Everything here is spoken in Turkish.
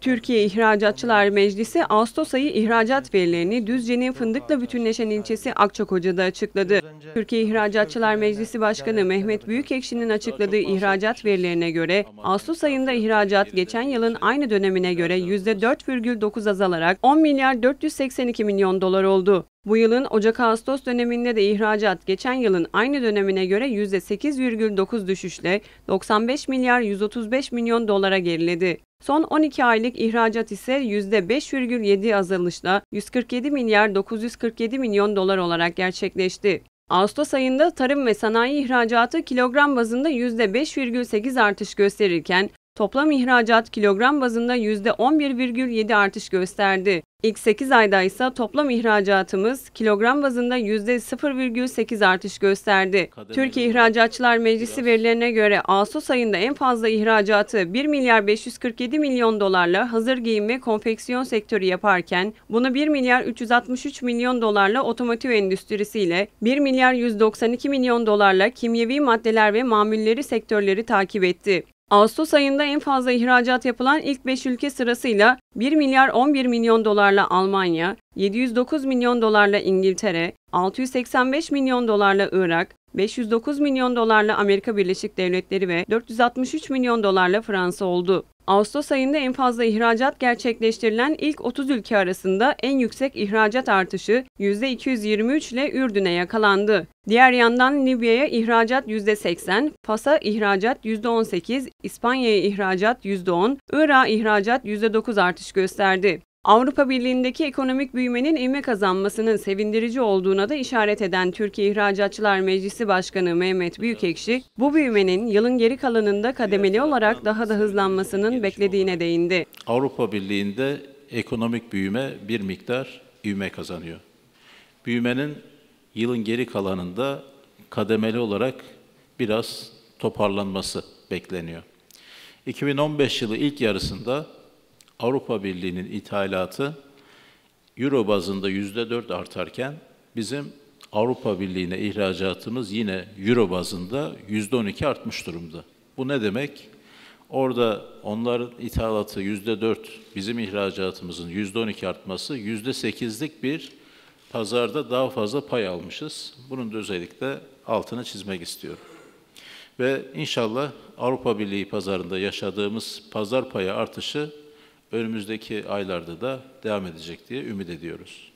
Türkiye İhracatçılar Meclisi Ağustos ayı ihracat verilerini Düzce'nin fındıkla bütünleşen ilçesi Akçakoca'da açıkladı. Türkiye İhracatçılar Meclisi Başkanı Mehmet Büyükekşi'nin açıkladığı ihracat verilerine göre Ağustos ayında ihracat geçen yılın aynı dönemine göre %4,9 azalarak 10 milyar 482 milyon dolar oldu. Bu yılın Ocak-Ağustos döneminde de ihracat geçen yılın aynı dönemine göre %8,9 düşüşle 95 milyar 135 milyon dolara geriledi. Son 12 aylık ihracat ise %5,7 azalışla 147 milyar 947 milyon dolar olarak gerçekleşti. Ağustos ayında tarım ve sanayi ihracatı kilogram bazında %5,8 artış gösterirken toplam ihracat kilogram bazında %11,7 artış gösterdi. İlk 8 ayda ise toplam ihracatımız kilogram bazında %0,8 artış gösterdi. Türkiye İhracatçılar Meclisi verilerine göre Ağustos ayında en fazla ihracatı 1 milyar 547 milyon dolarla hazır giyim ve konfeksiyon sektörü yaparken bunu 1 milyar 363 milyon dolarla otomotiv endüstrisiyle 1 milyar 192 milyon dolarla kimyevi maddeler ve mamulleri sektörleri takip etti. Ağustos ayında en fazla ihracat yapılan ilk 5 ülke sırasıyla 1 milyar 11 milyon dolarla Almanya, 709 milyon dolarla İngiltere, 685 milyon dolarla Irak, 509 milyon dolarla Amerika Birleşik Devletleri ve 463 milyon dolarla Fransa oldu. Ağustos ayında en fazla ihracat gerçekleştirilen ilk 30 ülke arasında en yüksek ihracat artışı %223 ile Ürdün'e yakalandı. Diğer yandan Libya'ya ihracat %80, Fas'a ihracat %18, İspanya'ya ihracat %10, Irak'a ihracat %9 artış gösterdi. Avrupa Birliği'ndeki ekonomik büyümenin ivme kazanmasının sevindirici olduğuna da işaret eden Türkiye İhracatçılar Meclisi Başkanı Mehmet Büyükekşi, bu büyümenin yılın geri kalanında kademeli olarak daha da hızlanmasının beklediğine değindi. Avrupa Birliği'nde ekonomik büyüme bir miktar ivme kazanıyor. Büyümenin yılın geri kalanında kademeli olarak biraz toparlanması bekleniyor. 2015 yılı ilk yarısında Avrupa Birliği'nin ithalatı Euro bazında yüzde dört artarken bizim Avrupa Birliği'ne ihracatımız yine Euro bazında yüzde on iki artmış durumda. Bu ne demek? Orada onların ithalatı yüzde dört, bizim ihracatımızın yüzde on iki artması yüzde sekizlik bir pazarda daha fazla pay almışız. Bunun da özellikle altını çizmek istiyorum. Ve inşallah Avrupa Birliği pazarında yaşadığımız pazar payı artışı önümüzdeki aylarda da devam edecek diye ümit ediyoruz.